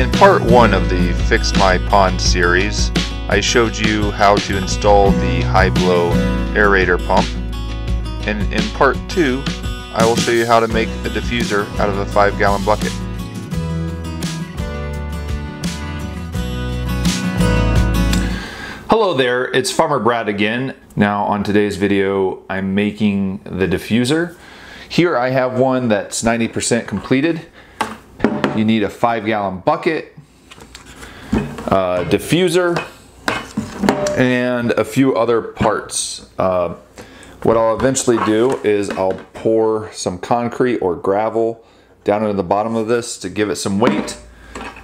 In part one of the Fix My Pond series, I showed you how to install the Hiblow aerator pump. And in part two, I will show you how to make a diffuser out of a 5 gallon bucket. Hello there, it's Farmer Brad again. Now on today's video, I'm making the diffuser. Here I have one that's 90% completed. You need a five gallon bucket, a diffuser, and a few other parts. Uh, what I'll eventually do is I'll pour some concrete or gravel down into the bottom of this to give it some weight.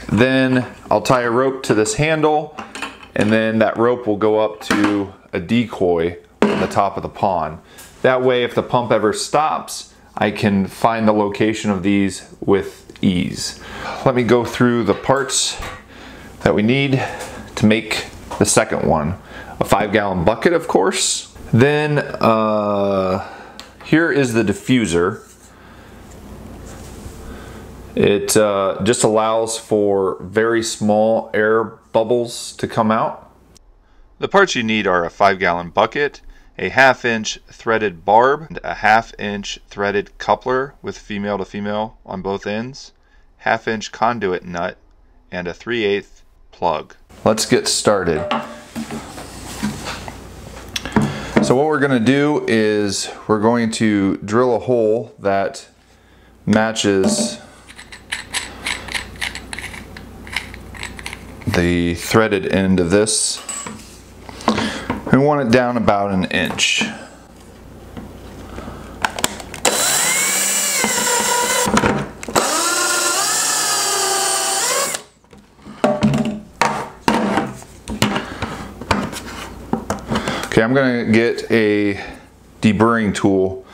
Then I'll tie a rope to this handle and then that rope will go up to a decoy on the top of the pond. That way if the pump ever stops, I can find the location of these with ease. Let me go through the parts that we need to make the second one. A five gallon bucket, of course, then uh, here is the diffuser. It uh, just allows for very small air bubbles to come out. The parts you need are a 5 gallon bucket, a half inch threaded barb, and a half inch threaded coupler with female to female on both ends, half inch conduit nut, and a 3 8 plug. Let's get started. So what we're going to do is we're going to drill a hole that matches the threaded end of this. We want it down about an inch. Okay, I'm gonna get a deburring tool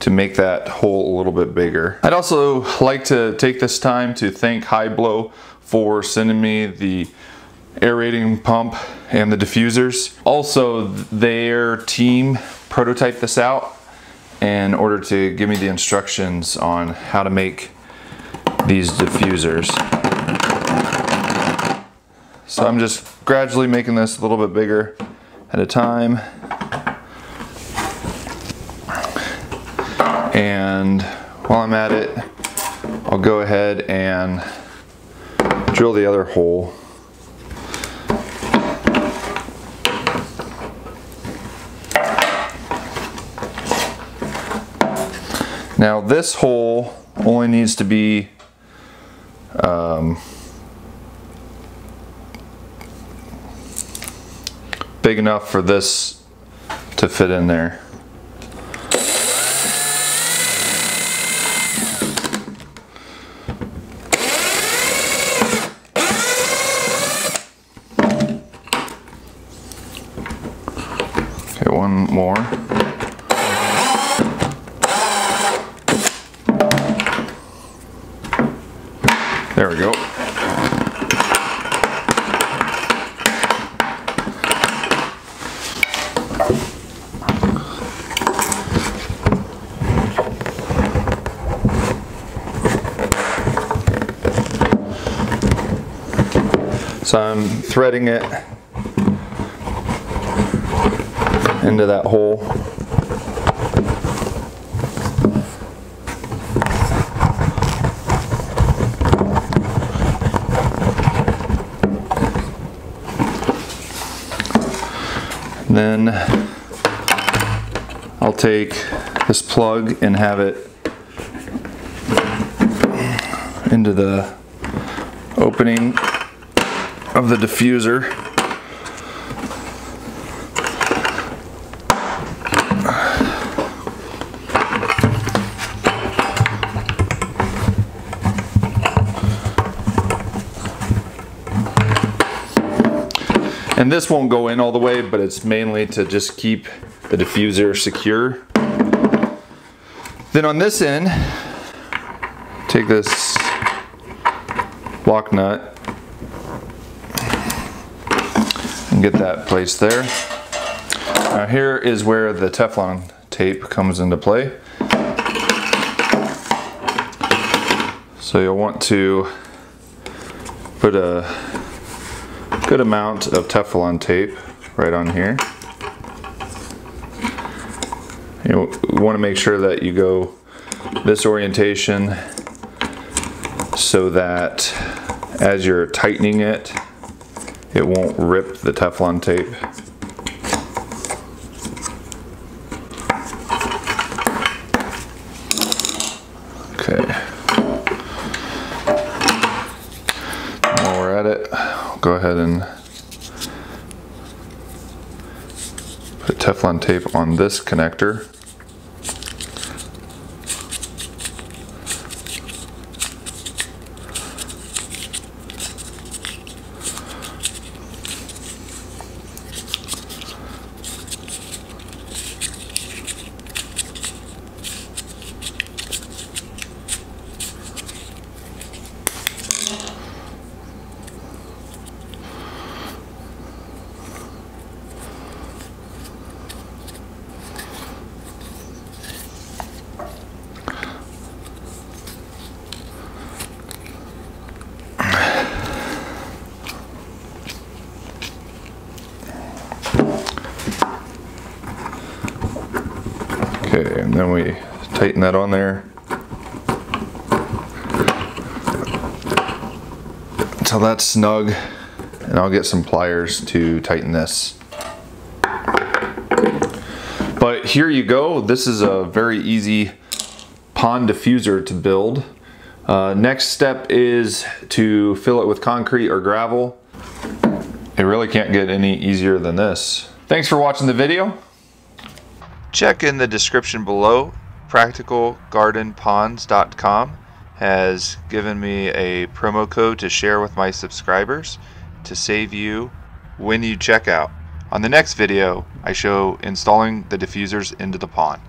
to make that hole a little bit bigger. I'd also like to take this time to thank Hiblow for sending me the aerating pump and the diffusers. Also, their team prototyped this out in order to give me the instructions on how to make these diffusers. So I'm just gradually making this a little bit bigger at a time. And while I'm at it, I'll go ahead and drill the other hole. Now this hole only needs to be um, big enough for this to fit in there. Okay, one more. There we go. So I'm threading it into that hole. Then I'll take this plug and have it into the opening of the diffuser. And this won't go in all the way, but it's mainly to just keep the diffuser secure. Then on this end, take this lock nut and get that placed there. Now here is where the Teflon tape comes into play. So you'll want to put a good amount of Teflon tape right on here. You want to make sure that you go this orientation so that as you're tightening it, it won't rip the Teflon tape. Okay. While we're at it, I'll go ahead and put Teflon tape on this connector. Okay, and then we tighten that on there. Until that's snug, and I'll get some pliers to tighten this. But here you go, this is a very easy pond diffuser to build. Uh, next step is to fill it with concrete or gravel. It really can't get any easier than this. Thanks for watching the video. Check in the description below. PracticalGardenPonds.com has given me a promo code to share with my subscribers to save you when you check out. On the next video, I show installing the diffusers into the pond.